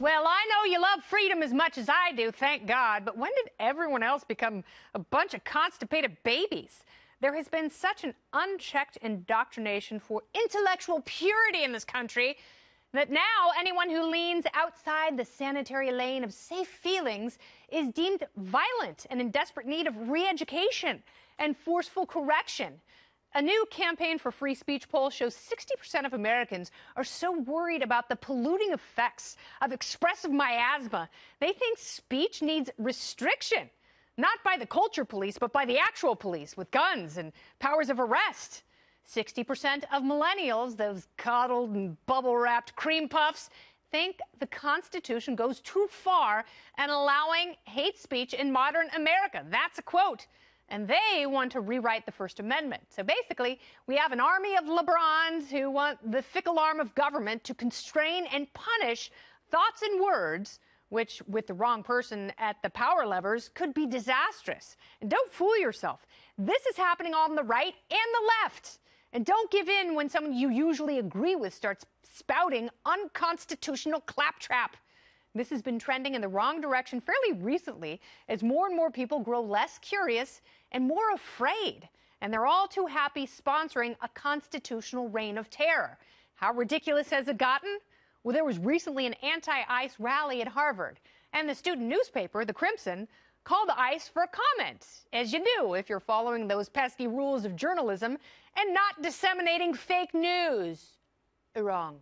Well, I know you love freedom as much as I do, thank God, but when did everyone else become a bunch of constipated babies? There has been such an unchecked indoctrination for intellectual purity in this country that now anyone who leans outside the sanitary lane of safe feelings is deemed violent and in desperate need of re education and forceful correction. A new campaign for free speech poll shows 60% of Americans are so worried about the polluting effects of expressive miasma, they think speech needs restriction, not by the culture police, but by the actual police with guns and powers of arrest. 60% of millennials, those coddled and bubble wrapped cream puffs, think the Constitution goes too far in allowing hate speech in modern America. That's a quote and they want to rewrite the First Amendment. So basically, we have an army of LeBrons who want the fickle arm of government to constrain and punish thoughts and words, which, with the wrong person at the power levers, could be disastrous. And don't fool yourself. This is happening on the right and the left. And don't give in when someone you usually agree with starts spouting unconstitutional claptrap. This has been trending in the wrong direction fairly recently as more and more people grow less curious and more afraid. And they're all too happy sponsoring a constitutional reign of terror. How ridiculous has it gotten? Well, there was recently an anti ICE rally at Harvard, and the student newspaper, The Crimson, called the ICE for a comment, as you do if you're following those pesky rules of journalism and not disseminating fake news. Wrong.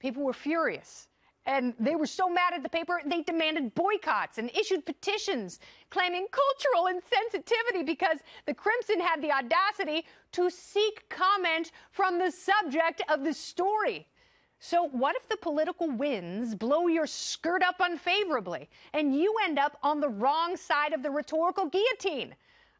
People were furious. And they were so mad at the paper, they demanded boycotts and issued petitions claiming cultural insensitivity because the Crimson had the audacity to seek comment from the subject of the story. So, what if the political winds blow your skirt up unfavorably and you end up on the wrong side of the rhetorical guillotine?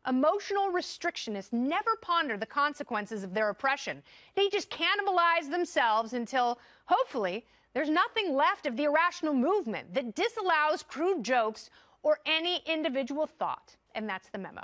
Emotional restrictionists never ponder the consequences of their oppression. They just cannibalize themselves until, hopefully, there's nothing left of the irrational movement that disallows crude jokes or any individual thought. And that's the memo.